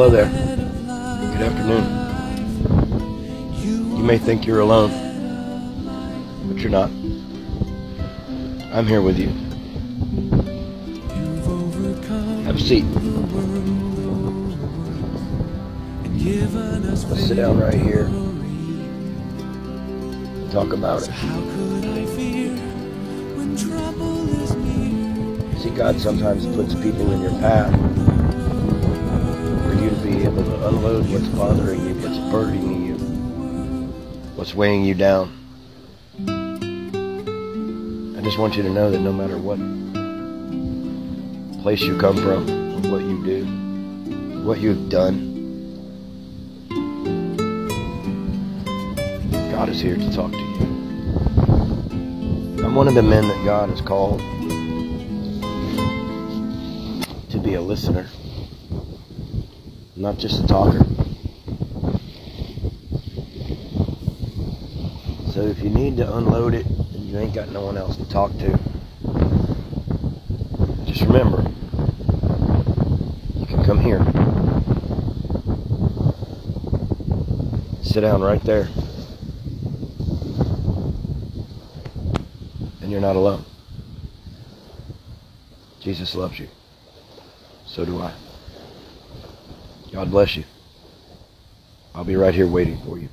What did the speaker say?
Hello there. Good afternoon. You may think you're alone, but you're not. I'm here with you. Have a seat. Let's sit down right here. and Talk about it. See, God sometimes puts people in your path unload what's bothering you, what's burdening you, what's weighing you down. I just want you to know that no matter what place you come from, what you do, what you've done, God is here to talk to you. I'm one of the men that God has called to be a listener, not just a talker. So if you need to unload it and you ain't got no one else to talk to, just remember, you can come here. Sit down right there. And you're not alone. Jesus loves you. So do I. God bless you. I'll be right here waiting for you.